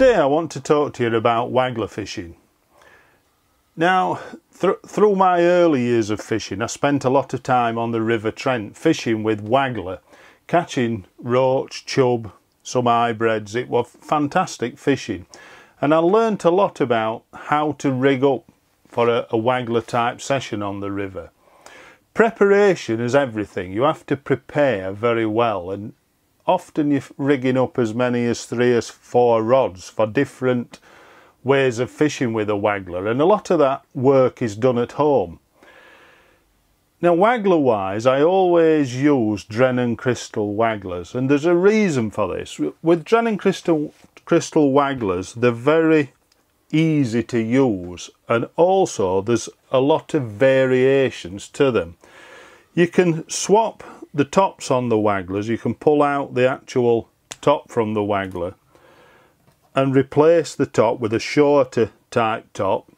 Today I want to talk to you about waggler fishing. Now, th through my early years of fishing, I spent a lot of time on the River Trent fishing with waggler, catching roach, chub, some hybrids. It was fantastic fishing. And I learnt a lot about how to rig up for a, a waggler type session on the river. Preparation is everything. You have to prepare very well and often you're rigging up as many as three or four rods for different ways of fishing with a waggler and a lot of that work is done at home. Now waggler wise I always use Drennan Crystal wagglers and there's a reason for this. With Drennan Crystal, Crystal wagglers they're very easy to use and also there's a lot of variations to them. You can swap the tops on the wagglers, you can pull out the actual top from the waggler and replace the top with a shorter type top.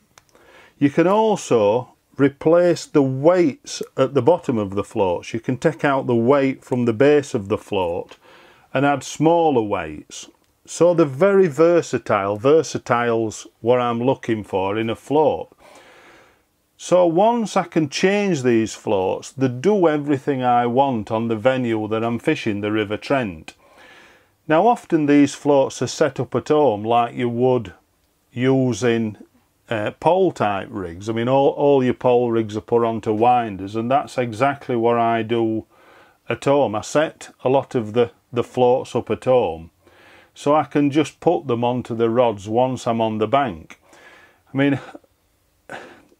You can also replace the weights at the bottom of the floats. You can take out the weight from the base of the float and add smaller weights. So they're very versatile. Versatile's what I'm looking for in a float. So once I can change these floats, they do everything I want on the venue that I'm fishing, the River Trent. Now often these floats are set up at home like you would using uh, pole type rigs. I mean all, all your pole rigs are put onto winders and that's exactly what I do at home. I set a lot of the, the floats up at home so I can just put them onto the rods once I'm on the bank. I mean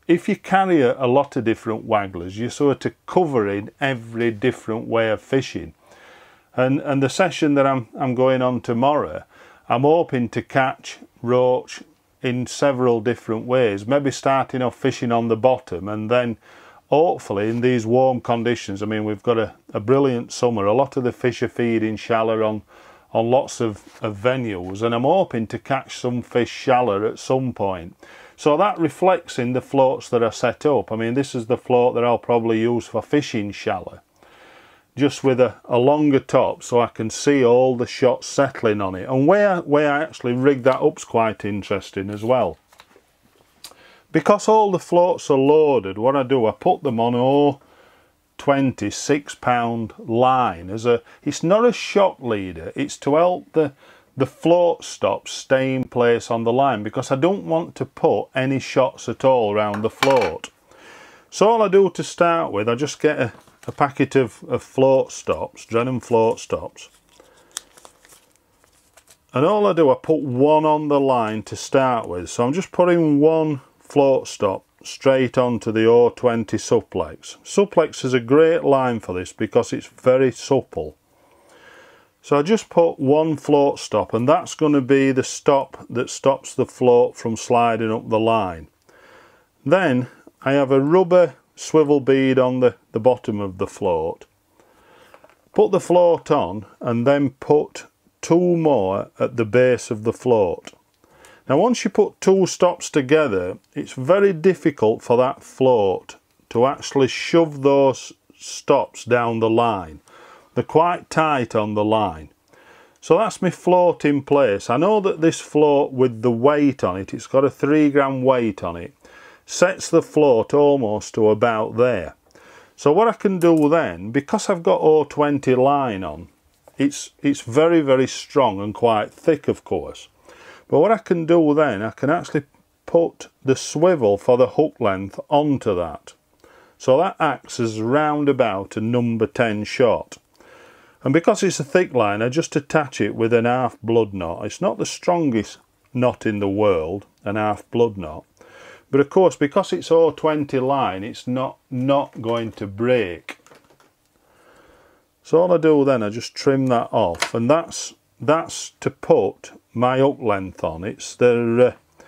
if you carry a, lot of different wagglers, you're sort of covering every different way of fishing. And and the session that I'm I'm going on tomorrow, I'm hoping to catch roach in several different ways. Maybe starting off fishing on the bottom and then hopefully in these warm conditions, I mean we've got a, a brilliant summer, a lot of the fish are feeding shallow on on lots of, of venues and I'm hoping to catch some fish shallow at some point. So that reflects in the floats that are set up. I mean, this is the float that I'll probably use for fishing shallow. Just with a, a longer top so I can see all the shots settling on it. And where, where I actually rig that up's quite interesting as well. Because all the floats are loaded, what I do, I put them on all 26 pound line as a it's not a shock leader it's to help the the float stops stay in place on the line because I don't want to put any shots at all around the float. So all I do to start with, I just get a, a packet of, of float stops, Drennan float stops. And all I do, I put one on the line to start with. So I'm just putting one float stop straight onto the O20 Supplex. Supplex is a great line for this because it's very supple. So I just put one float stop and that's going to be the stop that stops the float from sliding up the line. Then I have a rubber swivel bead on the, the bottom of the float. Put the float on and then put two more at the base of the float. Now once you put two stops together it's very difficult for that float to actually shove those stops down the line. They're quite tight on the line. So that's my float in place. I know that this float with the weight on it, it's got a three gram weight on it, sets the float almost to about there. So what I can do then, because I've got O20 line on, it's, it's very, very strong and quite thick of course. But what I can do then, I can actually put the swivel for the hook length onto that. So that acts as roundabout a number 10 shot. And because it's a thick line, I just attach it with an half blood knot. It's not the strongest knot in the world, an half blood knot. But of course, because it's O20 line, it's not, not going to break. So all I do then, I just trim that off. And that's, that's to put my hook length on. It's the, uh,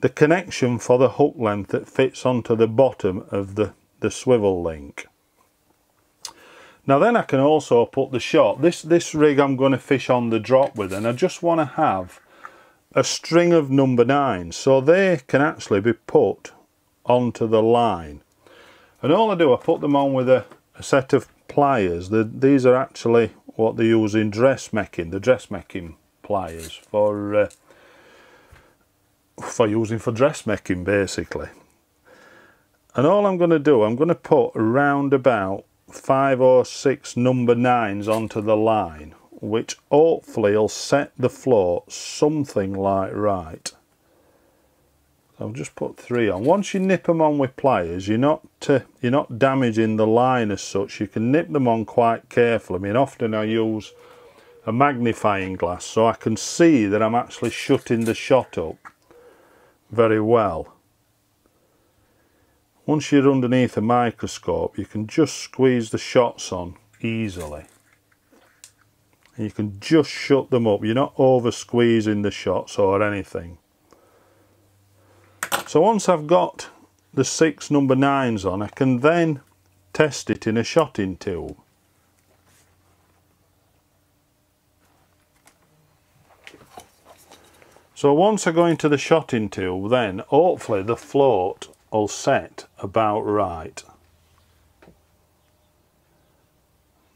the connection for the hook length that fits onto the bottom of the, the swivel link. Now then I can also put the shot. This, this rig I'm going to fish on the drop with and I just want to have a string of number nine so they can actually be put onto the line. And all I do, I put them on with a, a set of pliers. The, these are actually what they use in dressmaking, the dressmaking pliers for uh, for using for dressmaking basically. And all I'm going to do, I'm going to put around about five or six number nines onto the line, which hopefully will set the float something like right. I'll just put three on. Once you nip them on with pliers, you're not you're not damaging the line as such. You can nip them on quite carefully. I mean, often I use a magnifying glass so I can see that I'm actually shutting the shot up very well. Once you're underneath a microscope, you can just squeeze the shots on easily. And you can just shut them up. You're not over squeezing the shots or anything. So once I've got the six number nines on, I can then test it in a shotting tube. So once I go into the shotting tube, then hopefully the float will set about right.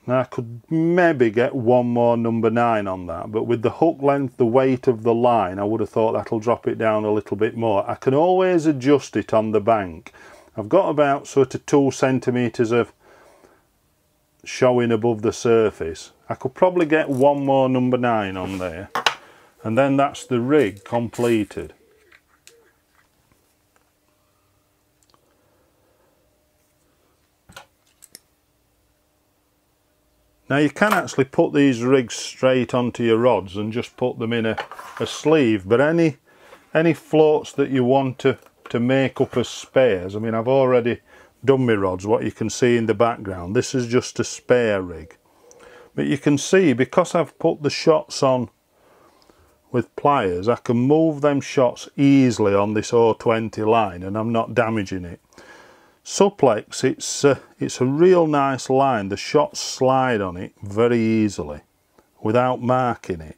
Now I could maybe get one more number 9 on that, but with the hook length, the weight of the line, I would have thought that'll drop it down a little bit more. I can always adjust it on the bank. I've got about sort of 2 centimetres of showing above the surface. I could probably get one more number 9 on there, and then that's the rig completed. Now you can actually put these rigs straight onto your rods and just put them in a, a sleeve, but any any floats that you want to, to make up as spares, I mean I've already done my rods, what you can see in the background, this is just a spare rig. But you can see, because I've put the shots on with pliers, I can move them shots easily on this 020 line and I'm not damaging it. Supplex, it's a, it's a real nice line. The shots slide on it very easily without marking it.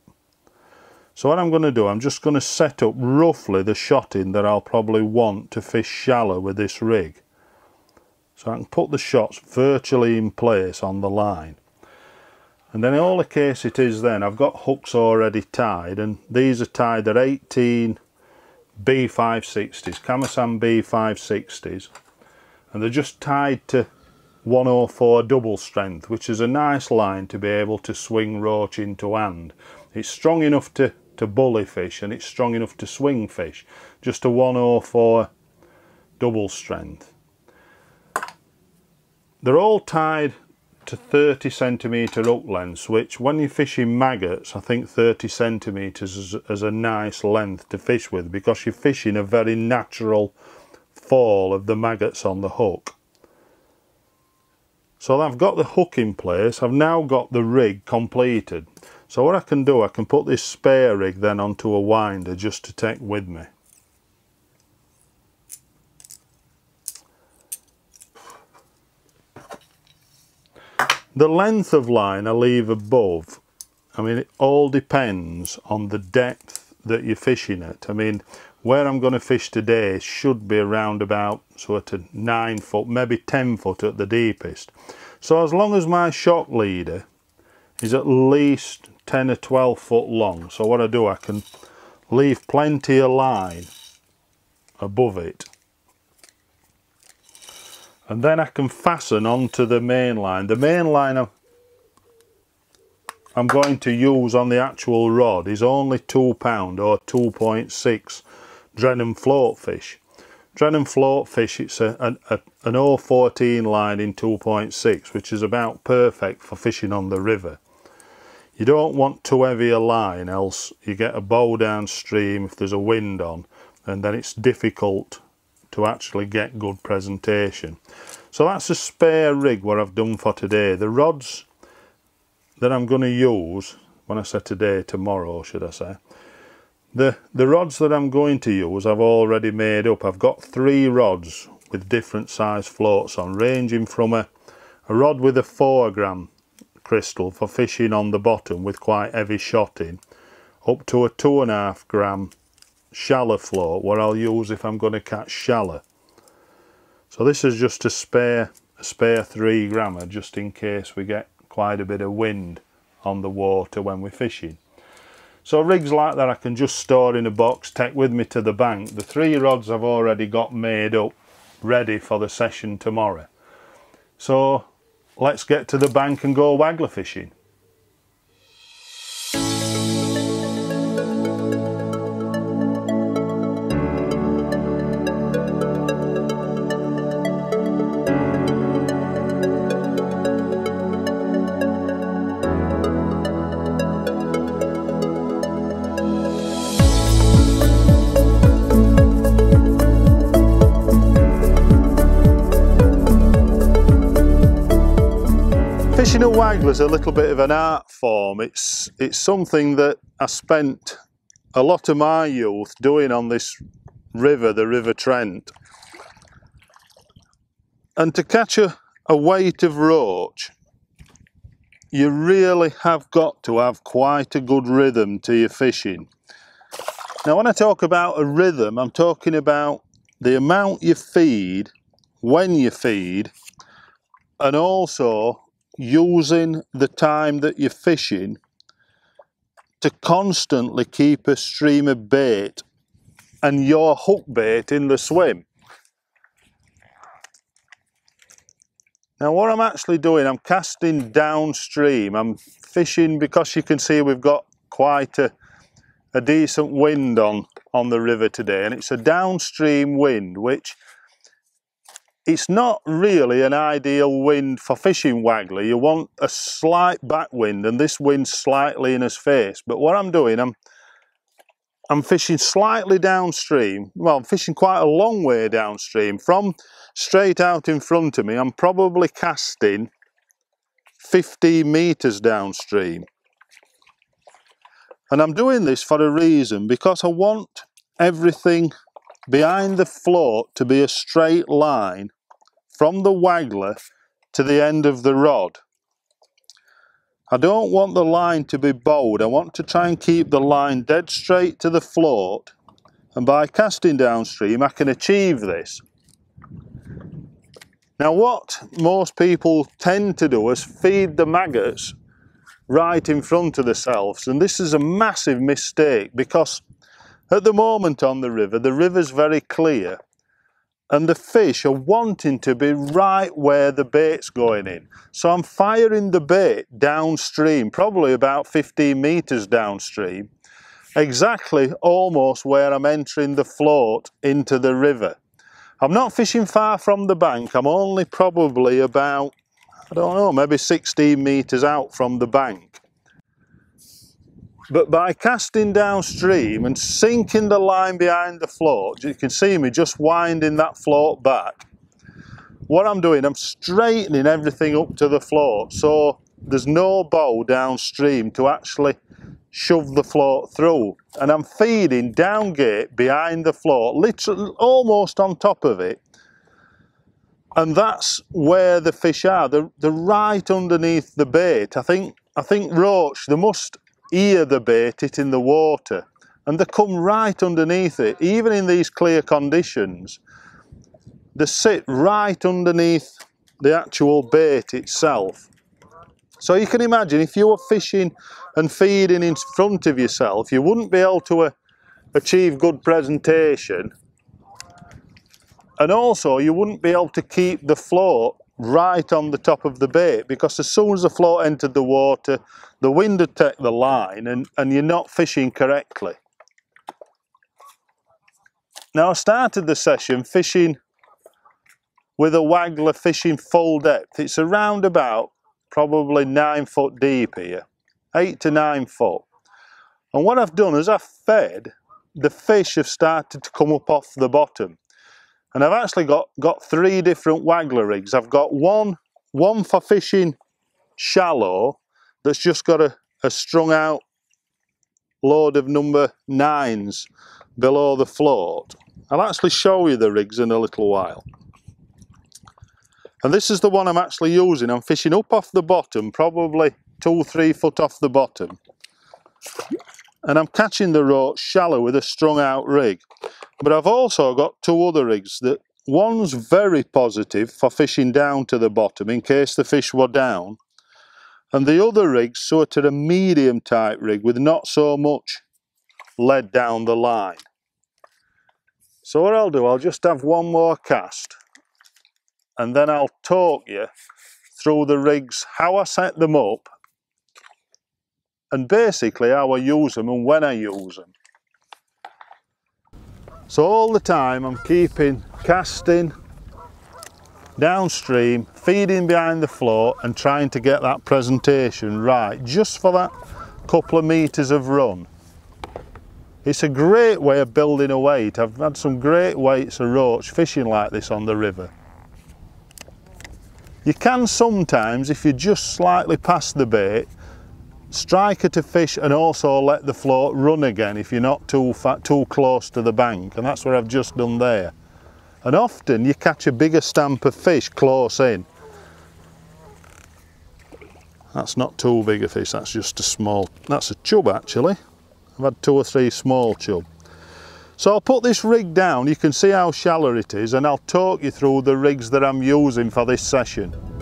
So what I'm going to do, I'm just going to set up roughly the shotting that I'll probably want to fish shallow with this rig. So I can put the shots virtually in place on the line. And then in all the case it is then, I've got hooks already tied and these are tied at 18 B560s, Kamasan B560s and they're just tied to 104 double strength which is a nice line to be able to swing roach into hand. It's strong enough to, to bully fish and it's strong enough to swing fish. Just a 104 double strength. They're all tied to 30 centimetre hook lengths which when you're fishing maggots I think 30 centimetres is, is a nice length to fish with because you're fishing a very natural fall of the maggots on the hook. So I've got the hook in place, I've now got the rig completed. So what I can do, I can put this spare rig then onto a winder just to take with me. The length of line I leave above, I mean it all depends on the depth that you're fishing at. I mean where I'm going to fish today should be around about sort of 9 foot, maybe 10 foot at the deepest. So as long as my shock leader is at least 10 or 12 foot long, so what I do, I can leave plenty of line above it. And then I can fasten onto the main line. The main line I'm going to use on the actual rod is only £2 or 2.6 Drennan float fish. Drennan float fish, it's a, a, a, an 014 line in 2.6, which is about perfect for fishing on the river. You don't want too heavy a line, else you get a bow downstream if there's a wind on, and then it's difficult to actually get good presentation. So that's a spare rig what I've done for today. The rods that I'm going to use, when I say today, tomorrow should I say, the, the rods that I'm going to use I've already made up. I've got three rods with different size floats on, ranging from a, a rod with a 4 gram crystal for fishing on the bottom with quite heavy shotting, up to a 2.5 gram shallow float where I'll use if I'm going to catch shallow. So this is just a spare, a spare 3 grammer just in case we get quite a bit of wind on the water when we're fishing. So rigs like that I can just store in a box, take with me to the bank. The three rods I've already got made up, ready for the session tomorrow. So let's get to the bank and go waggler fishing. A a little bit of an art form. It's, it's something that I spent a lot of my youth doing on this river, the River Trent. And to catch a, a weight of roach, you really have got to have quite a good rhythm to your fishing. Now when I talk about a rhythm, I'm talking about the amount you feed, when you feed, and also using the time that you're fishing to constantly keep a stream of bait and your hook bait in the swim. Now what I'm actually doing, I'm casting downstream. I'm fishing because you can see we've got quite a, a decent wind on, on the river today and it's a downstream wind which it's not really an ideal wind for fishing waggler. You want a slight backwind and this wind's slightly in his face. But what I'm doing, I'm I'm fishing slightly downstream. Well, I'm fishing quite a long way downstream. From straight out in front of me, I'm probably casting 15 metres downstream. And I'm doing this for a reason, because I want everything behind the float to be a straight line from the waggler to the end of the rod. I don't want the line to be bowed. I want to try and keep the line dead straight to the float and by casting downstream I can achieve this. Now what most people tend to do is feed the maggots right in front of themselves and this is a massive mistake because at the moment on the river the river's very clear and the fish are wanting to be right where the bait's going in. So I'm firing the bait downstream, probably about 15 metres downstream, exactly almost where I'm entering the float into the river. I'm not fishing far from the bank, I'm only probably about, I don't know, maybe 16 metres out from the bank. But by casting downstream and sinking the line behind the float, you can see me just winding that float back. What I'm doing, I'm straightening everything up to the float so there's no bow downstream to actually shove the float through. And I'm feeding down gate behind the float, literally almost on top of it. And that's where the fish are. They're, they're right underneath the bait. I think I think roach, they must ear the bait it in the water and they come right underneath it even in these clear conditions. They sit right underneath the actual bait itself. So you can imagine if you were fishing and feeding in front of yourself you wouldn't be able to uh, achieve good presentation. And also you wouldn't be able to keep the float right on the top of the bait because as soon as the float entered the water the wind would take the line and, and you're not fishing correctly. Now I started the session fishing with a waggler fishing full depth. It's around about probably nine foot deep here, eight to nine foot. And what I've done is I've fed, the fish have started to come up off the bottom. And I've actually got, got three different waggler rigs. I've got one, one for fishing shallow that's just got a, a strung out load of number nines below the float. I'll actually show you the rigs in a little while. And this is the one I'm actually using. I'm fishing up off the bottom, probably two, three foot off the bottom. And I'm catching the roach shallow with a strung out rig. But I've also got two other rigs that one's very positive for fishing down to the bottom in case the fish were down and the other rig's sort of a medium type rig with not so much lead down the line. So what I'll do, I'll just have one more cast and then I'll talk you through the rigs, how I set them up and basically how I use them and when I use them. So all the time I'm keeping casting downstream, feeding behind the float and trying to get that presentation right just for that couple of metres of run. It's a great way of building a weight. I've had some great weights of roach fishing like this on the river. You can sometimes, if you're just slightly past the bait, strike to fish and also let the float run again if you're not too, fat, too close to the bank. And that's what I've just done there. And often you catch a bigger stamp of fish close in. That's not too big a fish, that's just a small, that's a chub actually. I've had two or three small chub. So I'll put this rig down, you can see how shallow it is and I'll talk you through the rigs that I'm using for this session.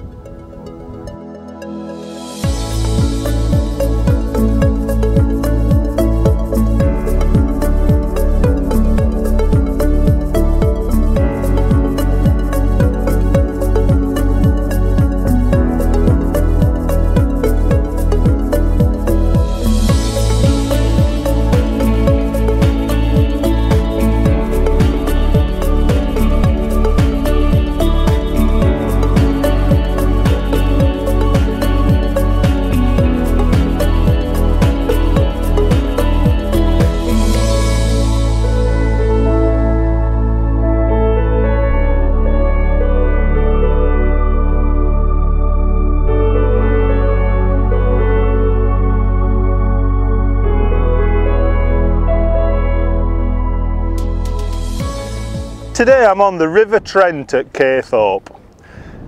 I'm on the River Trent at Caythorpe.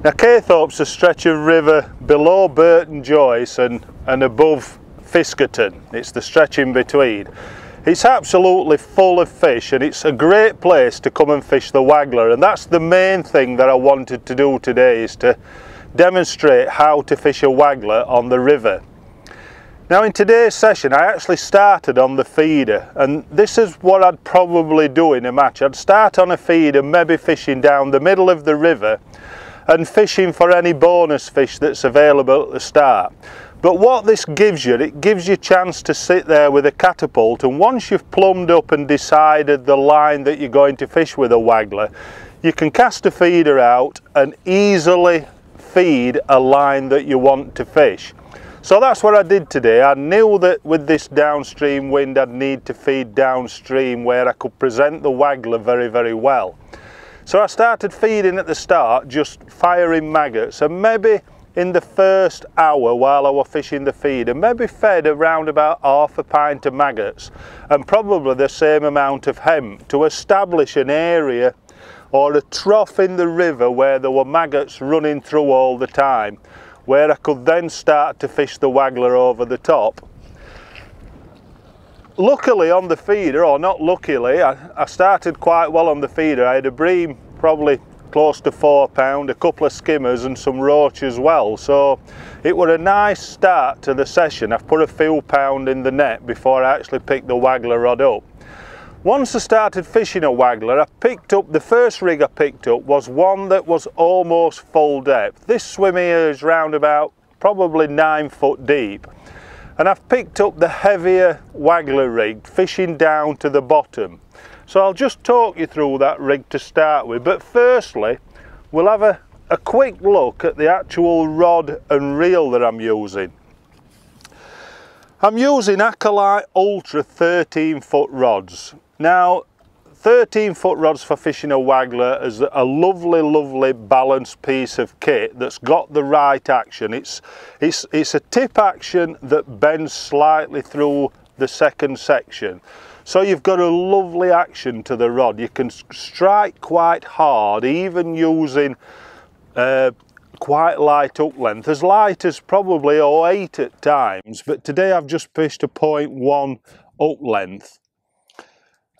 Now Caythorpe's a stretch of river below Burton Joyce and, and above Fiskerton. It's the stretch in between. It's absolutely full of fish and it's a great place to come and fish the waggler and that's the main thing that I wanted to do today is to demonstrate how to fish a waggler on the river. Now in today's session I actually started on the feeder and this is what I'd probably do in a match. I'd start on a feeder maybe fishing down the middle of the river and fishing for any bonus fish that's available at the start. But what this gives you, it gives you a chance to sit there with a catapult and once you've plumbed up and decided the line that you're going to fish with a waggler, you can cast a feeder out and easily feed a line that you want to fish. So that's what I did today. I knew that with this downstream wind I'd need to feed downstream where I could present the waggler very, very well. So I started feeding at the start, just firing maggots and maybe in the first hour while I was fishing the feeder, maybe fed around about half a pint of maggots and probably the same amount of hemp to establish an area or a trough in the river where there were maggots running through all the time where I could then start to fish the waggler over the top. Luckily on the feeder, or not luckily, I, I started quite well on the feeder. I had a bream probably close to four pound, a couple of skimmers and some roach as well. So it was a nice start to the session. I've put a few pound in the net before I actually picked the waggler rod up. Once I started fishing a waggler, I picked up, the first rig I picked up was one that was almost full depth. This swim here is round about probably nine foot deep. And I've picked up the heavier waggler rig, fishing down to the bottom. So I'll just talk you through that rig to start with. But firstly, we'll have a, a quick look at the actual rod and reel that I'm using. I'm using Acolyte Ultra 13 foot rods. Now, 13 foot rods for fishing a waggler is a lovely, lovely balanced piece of kit that's got the right action. It's, it's, it's a tip action that bends slightly through the second section. So you've got a lovely action to the rod. You can strike quite hard, even using uh, quite light hook length, as light as probably 08 at times, but today I've just fished a 0.1 hook length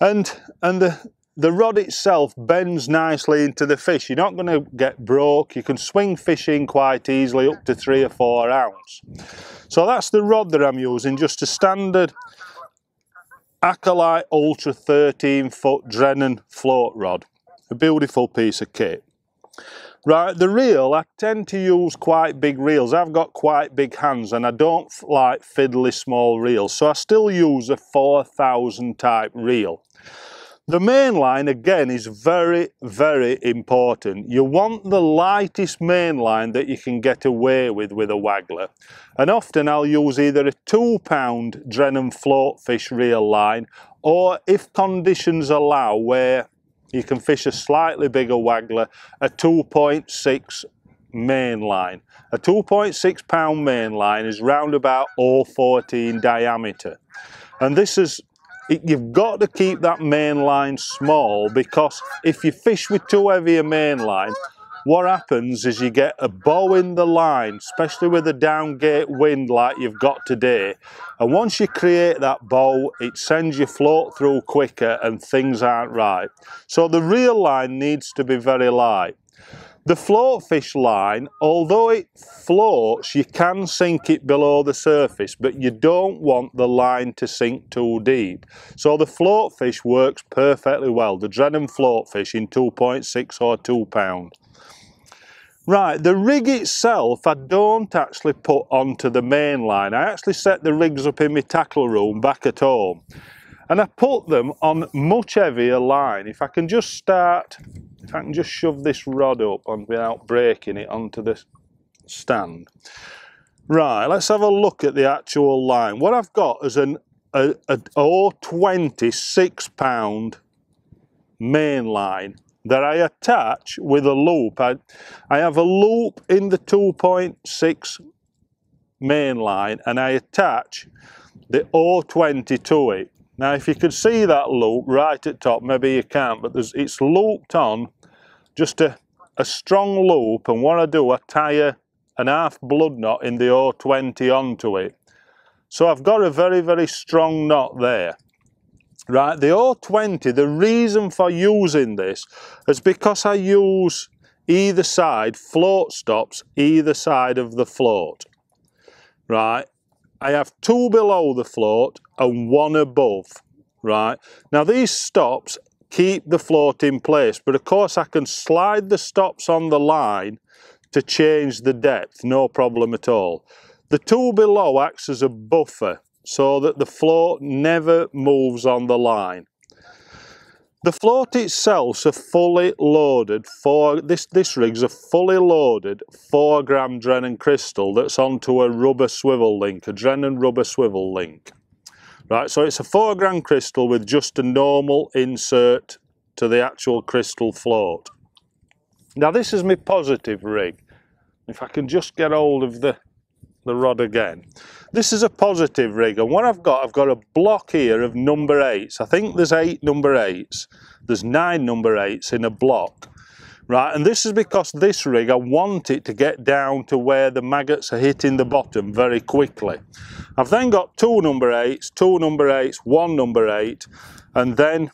and, and the, the rod itself bends nicely into the fish. You're not going to get broke. You can swing fish in quite easily up to three or four ounce. So that's the rod that I'm using, just a standard Acolyte Ultra 13 foot Drennan float rod. A beautiful piece of kit. Right, the reel, I tend to use quite big reels. I've got quite big hands and I don't like fiddly small reels, so I still use a 4000 type reel. The main line again is very, very important. You want the lightest main line that you can get away with with a waggler. And often I'll use either a two pound Drennan floatfish reel line or if conditions allow where you can fish a slightly bigger waggler, a 2.6 main line. A 2.6 pound main line is round about 014 diameter. And this is, you've got to keep that main line small because if you fish with too heavy a main line, what happens is you get a bow in the line, especially with a downgate wind like you've got today. And once you create that bow, it sends your float through quicker and things aren't right. So the reel line needs to be very light. The floatfish line, although it floats, you can sink it below the surface, but you don't want the line to sink too deep. So the floatfish works perfectly well, the Drennan floatfish in 2.6 or 2 pound. Right, the rig itself I don't actually put onto the main line. I actually set the rigs up in my tackle room back at home. And I put them on much heavier line. If I can just start if I can just shove this rod up on without breaking it onto the stand. Right, let's have a look at the actual line. What I've got is an a, a 026 pound main line that I attach with a loop. I, I have a loop in the 2.6 main line and I attach the 020 to it. Now if you could see that loop right at top, maybe you can't, but it's looped on just a, a strong loop and what I do, I tie a, an half blood knot in the 020 onto it. So I've got a very, very strong knot there. Right, the O20 the reason for using this is because I use either side, float stops, either side of the float. Right, I have two below the float and one above. Right, now these stops keep the float in place. But of course I can slide the stops on the line to change the depth, no problem at all. The tool below acts as a buffer so that the float never moves on the line. The float itself is fully loaded for this this rig's a fully loaded 4 gram Drennan crystal that's onto a rubber swivel link, a Drennan rubber swivel link. Right, so it's a four gram crystal with just a normal insert to the actual crystal float. Now this is my positive rig. If I can just get hold of the, the rod again. This is a positive rig and what I've got, I've got a block here of number eights. I think there's eight number eights. There's nine number eights in a block right and this is because this rig I want it to get down to where the maggots are hitting the bottom very quickly I've then got two number eights two number eights one number eight and then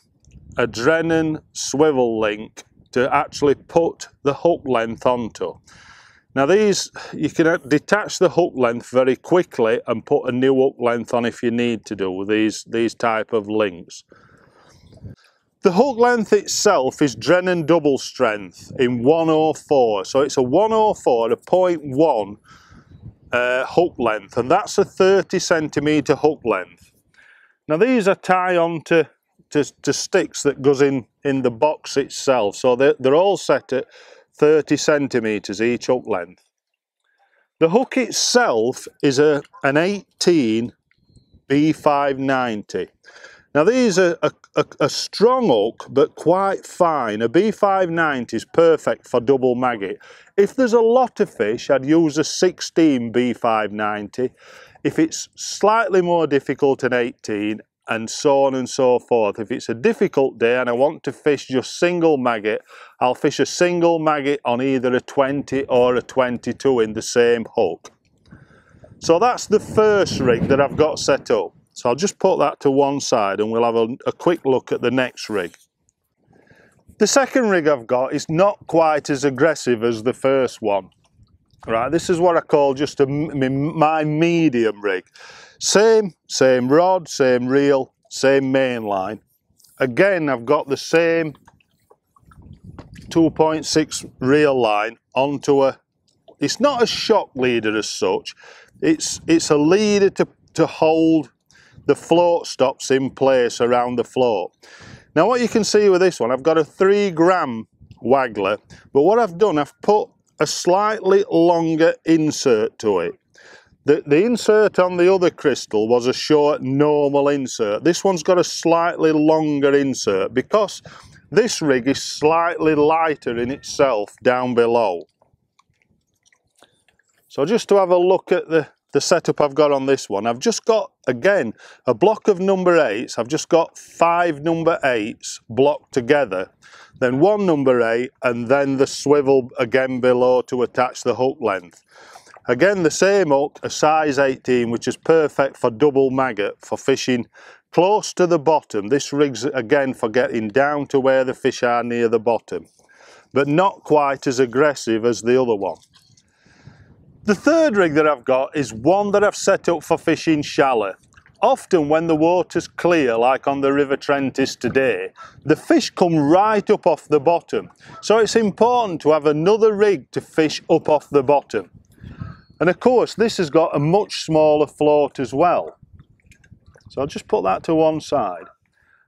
a Drennan swivel link to actually put the hook length onto now these you can detach the hook length very quickly and put a new hook length on if you need to do these these type of links the hook length itself is Drennan double strength in 104. So it's a 104 a 0.1 uh, hook length and that's a 30 centimetre hook length. Now these are tie on to, to, to, sticks that goes in, in the box itself. So they're, they're all set at 30 centimetres each hook length. The hook itself is a, an 18 B590. Now these are a, a, a, strong hook but quite fine. A B590 is perfect for double maggot. If there's a lot of fish I'd use a 16 B590. If it's slightly more difficult an 18 and so on and so forth. If it's a difficult day and I want to fish just single maggot, I'll fish a single maggot on either a 20 or a 22 in the same hook. So that's the first rig that I've got set up. So I'll just put that to one side and we'll have a, a quick look at the next rig. The second rig I've got is not quite as aggressive as the first one. Right, this is what I call just a, my medium rig. Same, same rod, same reel, same main line. Again, I've got the same 2.6 reel line onto a, it's not a shock leader as such, it's, it's a leader to, to hold the float stops in place around the float. Now what you can see with this one, I've got a three gram waggler, but what I've done, I've put a slightly longer insert to it. The, the insert on the other crystal was a short normal insert. This one's got a slightly longer insert because this rig is slightly lighter in itself down below. So just to have a look at the, the setup I've got on this one, I've just got, again, a block of number eights. I've just got five number eights blocked together then one number eight, and then the swivel again below to attach the hook length. Again, the same hook, a size 18, which is perfect for double maggot for fishing close to the bottom. This rig's again for getting down to where the fish are near the bottom, but not quite as aggressive as the other one. The third rig that I've got is one that I've set up for fishing shallow. Often when the water's clear, like on the River Trent is today, the fish come right up off the bottom. So it's important to have another rig to fish up off the bottom. And of course, this has got a much smaller float as well. So I'll just put that to one side.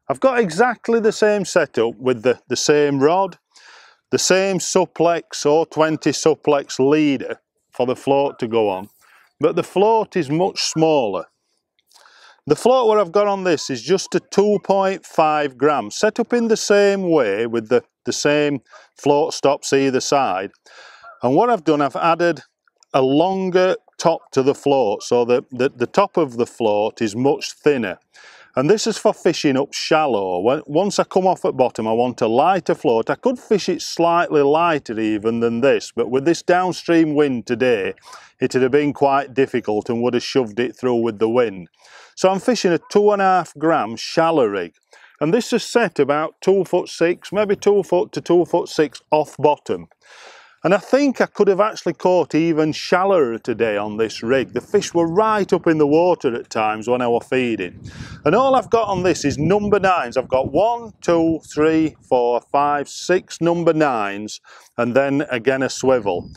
I've got exactly the same setup with the, the same rod, the same Supplex or 20 Supplex leader for the float to go on, but the float is much smaller. The float what I've got on this is just a 2.5 grams, set up in the same way with the, the same float stops either side. And what I've done, I've added a longer top to the float so that the, the top of the float is much thinner. And this is for fishing up shallow. When, once I come off at bottom, I want a lighter float. I could fish it slightly lighter even than this, but with this downstream wind today, it would have been quite difficult and would have shoved it through with the wind. So I'm fishing a two and a half gram shallow rig. And this is set about two foot six, maybe two foot to two foot six off bottom. And I think I could have actually caught even shallower today on this rig. The fish were right up in the water at times when I was feeding. And all I've got on this is number nines. I've got one, two, three, four, five, six number nines, and then again a swivel.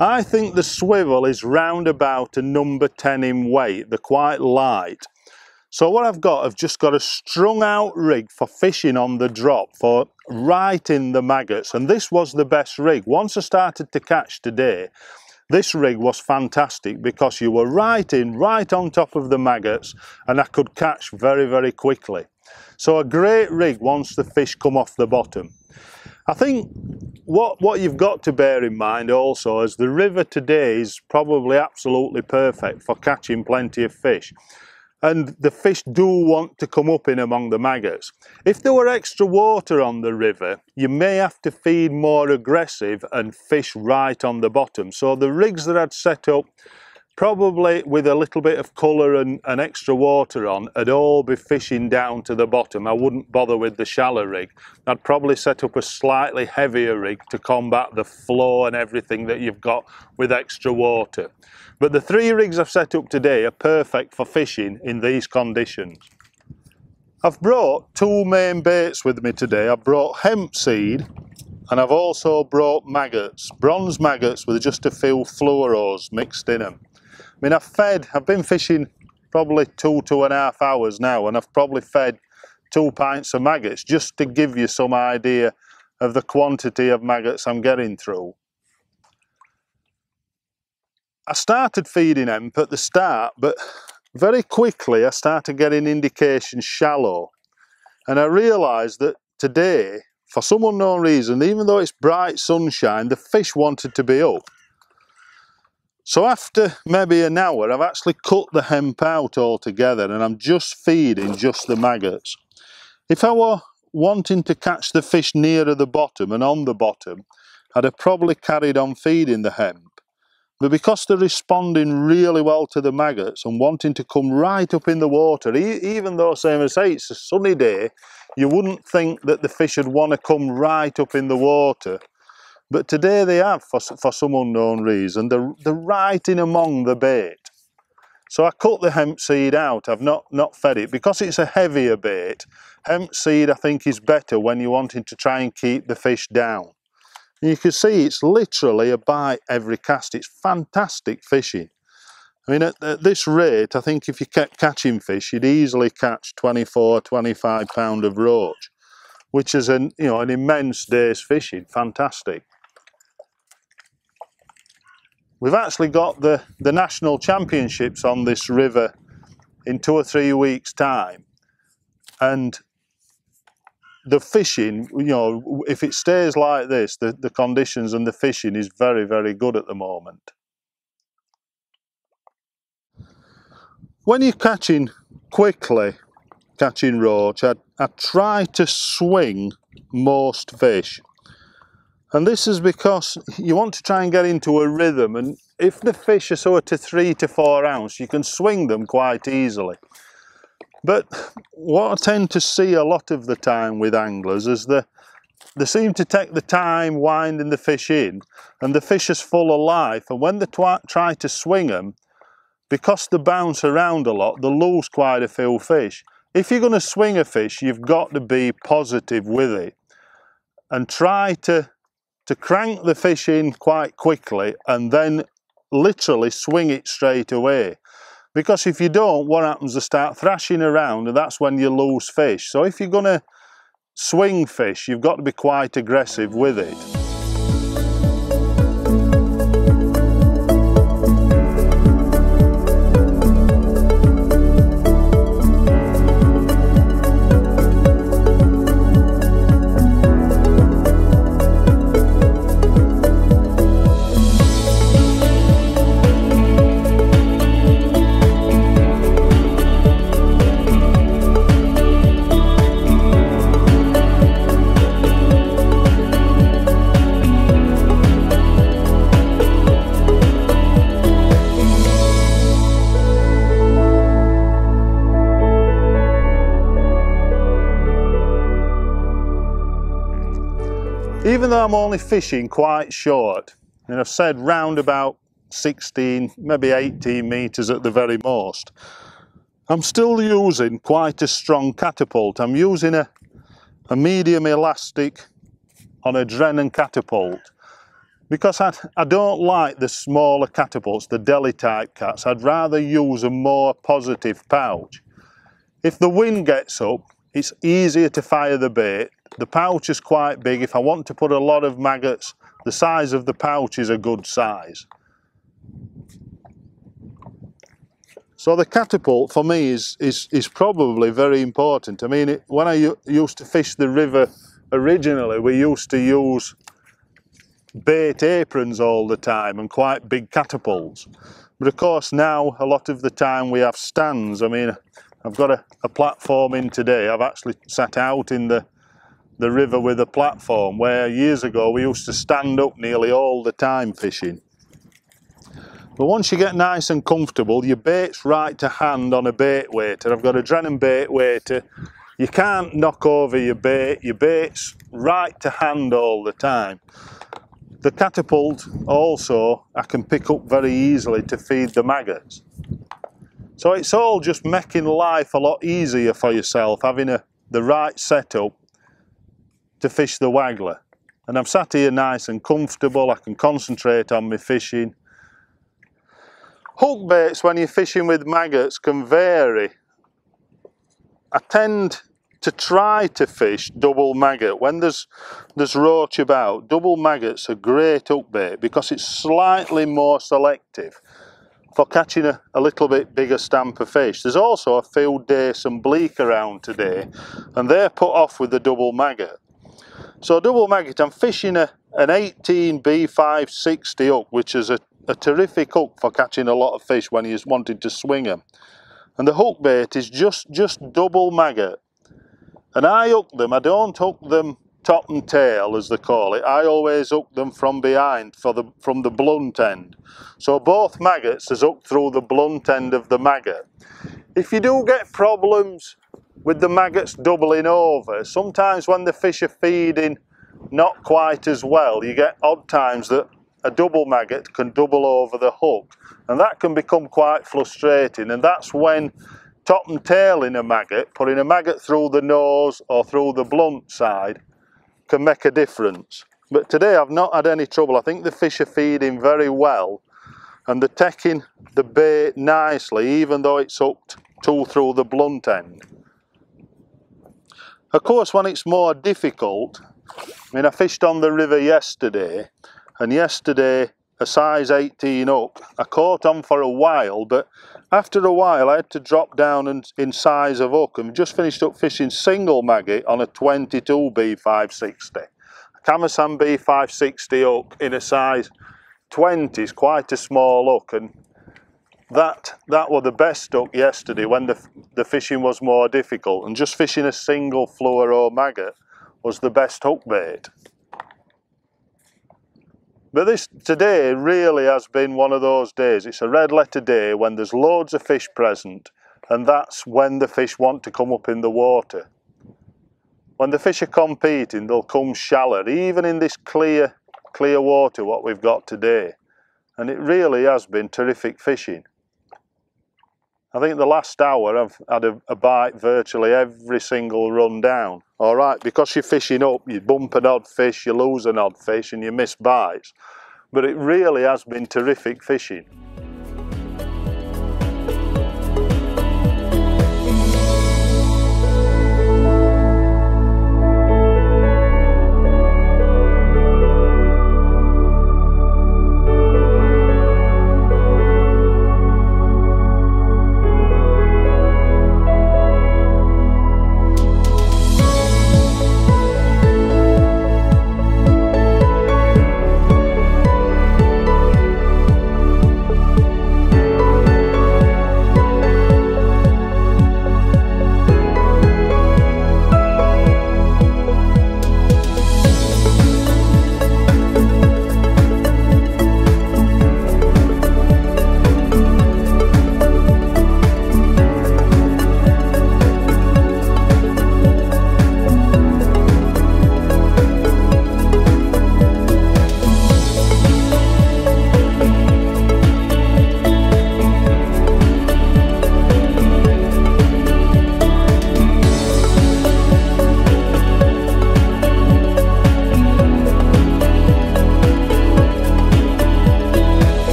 I think the swivel is round about a number 10 in weight. They're quite light. So what I've got, I've just got a strung out rig for fishing on the drop, for right in the maggots. And this was the best rig. Once I started to catch today, this rig was fantastic because you were right in, right on top of the maggots and I could catch very, very quickly. So a great rig once the fish come off the bottom. I think what, what you've got to bear in mind also is the river today is probably absolutely perfect for catching plenty of fish and the fish do want to come up in among the maggots. If there were extra water on the river, you may have to feed more aggressive and fish right on the bottom. So the rigs that I'd set up probably with a little bit of colour and, and, extra water on, I'd all be fishing down to the bottom. I wouldn't bother with the shallow rig. I'd probably set up a slightly heavier rig to combat the flow and everything that you've got with extra water. But the three rigs I've set up today are perfect for fishing in these conditions. I've brought two main baits with me today. I've brought hemp seed and I've also brought maggots, bronze maggots with just a few fluoros mixed in them. I mean, I've fed, I've been fishing probably two, two and a half hours now, and I've probably fed two pints of maggots just to give you some idea of the quantity of maggots I'm getting through. I started feeding hemp at the start, but very quickly I started getting indications shallow. And I realised that today, for some unknown reason, even though it's bright sunshine, the fish wanted to be up. So after maybe an hour, I've actually cut the hemp out altogether and I'm just feeding just the maggots. If I were wanting to catch the fish nearer the bottom and on the bottom, I'd have probably carried on feeding the hemp. But because they're responding really well to the maggots and wanting to come right up in the water, e even though, same as say, it's a sunny day, you wouldn't think that the fish would want to come right up in the water but today they have for, for some unknown reason. They're, they're right in among the bait. So I cut the hemp seed out. I've not not fed it. Because it's a heavier bait hemp seed I think is better when you're wanting to try and keep the fish down. And you can see it's literally a bite every cast. It's fantastic fishing. I mean, at, at, this rate, I think if you kept catching fish, you'd easily catch 24, 25 pound of roach, which is an, you know, an immense day's fishing. Fantastic. We've actually got the, the national championships on this river in two or three weeks' time. And the fishing, you know, if it stays like this, the, the conditions and the fishing is very, very good at the moment. when you're catching quickly, catching roach, I, I try to swing most fish. And this is because you want to try and get into a rhythm and if the fish are sort of three to four ounce, you can swing them quite easily. But what I tend to see a lot of the time with anglers is that they seem to take the time winding the fish in and the fish is full of life and when they try to swing them, because they bounce around a lot, they lose quite a few fish. If you're going to swing a fish, you've got to be positive with it and try to, to crank the fish in quite quickly and then literally swing it straight away. Because if you don't, what happens? They start thrashing around and that's when you lose fish. So if you're going to swing fish, you've got to be quite aggressive with it. I'm only fishing quite short, and I've said round about 16, maybe 18 metres at the very most, I'm still using quite a strong catapult. I'm using a, a medium elastic on a Drennan catapult because I, I don't like the smaller catapults, the deli type cats. I'd rather use a more positive pouch. If the wind gets up, it's easier to fire the bait the pouch is quite big. If I want to put a lot of maggots, the size of the pouch is a good size. So the catapult for me is, is, is probably very important. I mean, it, when I used to fish the river originally, we used to use bait aprons all the time and quite big catapults. But of course now, a lot of the time we have stands. I mean, I've got a, a platform in today. I've actually sat out in the the river with a platform where years ago we used to stand up nearly all the time fishing. But once you get nice and comfortable, your bait's right to hand on a bait waiter. I've got a Drennan bait waiter. You can't knock over your bait. Your bait's right to hand all the time. The catapult also I can pick up very easily to feed the maggots. So it's all just making life a lot easier for yourself, having a, the right setup to fish the waggler. And I'm sat here nice and comfortable, I can concentrate on my fishing. Hook baits when you're fishing with maggots can vary. I tend to try to fish double maggot. When there's, there's roach about, double maggot's a great hook bait because it's slightly more selective for catching a, a little bit bigger stamp of fish. There's also a few dace and bleak around today and they're put off with the double maggot. So double maggot, I'm fishing a, an 18 B560 hook, which is a, a terrific hook for catching a lot of fish when you're wanting to swing them. And the hook bait is just, just double maggot. And I hook them, I don't hook them top and tail as they call it. I always hook them from behind for the from the blunt end. So both maggots is hooked through the blunt end of the maggot. If you do get problems with the maggots doubling over, sometimes when the fish are feeding not quite as well, you get odd times that a double maggot can double over the hook and that can become quite frustrating and that's when top and tail in a maggot, putting a maggot through the nose or through the blunt side can make a difference. But today I've not had any trouble. I think the fish are feeding very well and they're taking the bait nicely even though it's hooked two through the blunt end. Of course when it's more difficult, I mean I fished on the river yesterday and yesterday a size 18 hook. I caught on for a while, but after a while I had to drop down and, in size of hook and just finished up fishing single maggot on a 22 B560. A Kamasan B560 hook in a size 20 is quite a small hook and that that was the best hook yesterday when the, the fishing was more difficult and just fishing a single fluoro maggot was the best hook bait. But this today really has been one of those days. It's a red letter day when there's loads of fish present and that's when the fish want to come up in the water. When the fish are competing, they'll come shallow, even in this clear, clear water what we've got today. And it really has been terrific fishing. I think the last hour I've had a, a, bite virtually every single run down. All right, because you're fishing up, you bump an odd fish, you lose an odd fish and you miss bites. But it really has been terrific fishing.